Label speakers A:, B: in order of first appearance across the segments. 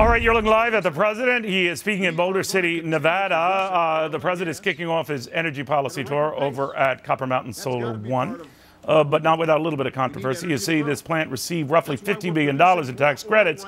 A: All right, you're looking live at the president. He is speaking in Boulder City, Nevada. Uh, the president is kicking off his energy policy tour over at Copper Mountain Solar One, uh, but not without a little bit of controversy. You see, this plant received roughly $50 million in tax credits,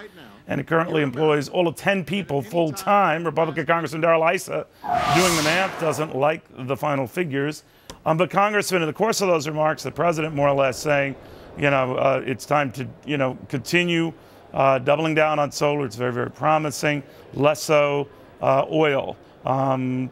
A: and it currently employs all of 10 people full time. Republican Congressman Darrell Issa, doing the math, doesn't like the final figures. Um, but Congressman, in the course of those remarks, the president more or less saying, you know, uh, it's time to, you know, continue uh, doubling down on solar. It's very, very promising. Less so uh, oil. Um,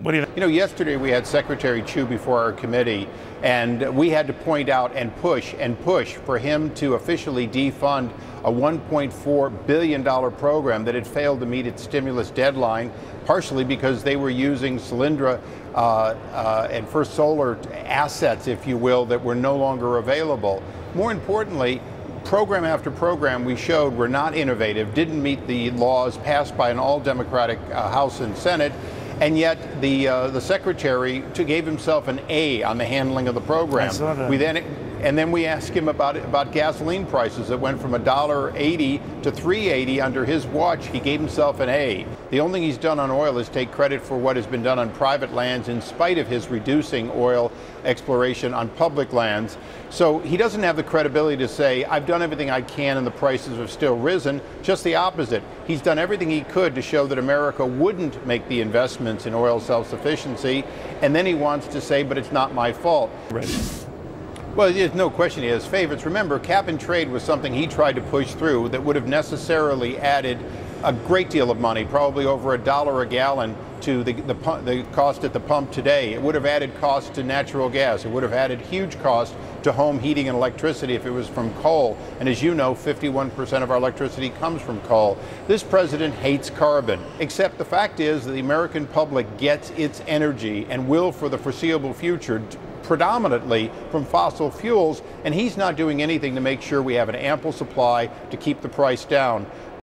A: what do you think?
B: You know, yesterday we had Secretary Chu before our committee, and we had to point out and push and push for him to officially defund a $1.4 billion program that had failed to meet its stimulus deadline, partially because they were using Solyndra uh, uh, and First Solar assets, if you will, that were no longer available. More importantly, program after program we showed were not innovative, didn't meet the laws passed by an all Democratic uh, House and Senate, and yet the uh, the secretary gave himself an A on the handling of the program. We then and then we asked him about about gasoline prices that went from $1.80 to 3.80 under his watch. He gave himself an A. The only thing he's done on oil is take credit for what has been done on private lands in spite of his reducing oil exploration on public lands. So he doesn't have the credibility to say, I've done everything I can and the prices have still risen. Just the opposite. He's done everything he could to show that America wouldn't make the investments in oil self-sufficiency. And then he wants to say, but it's not my fault.
A: Right.
B: Well, there's no question he has favorites. Remember, cap and trade was something he tried to push through that would have necessarily added a great deal of money, probably over a dollar a gallon to the, the, the, cost at the pump today. It would have added cost to natural gas. It would have added huge cost to home heating and electricity if it was from coal. And as you know, 51% of our electricity comes from coal. This president hates carbon, except the fact is that the American public gets its energy and will for the foreseeable future predominantly from fossil fuels, and he's not doing anything to make sure we have an ample supply to keep the price down.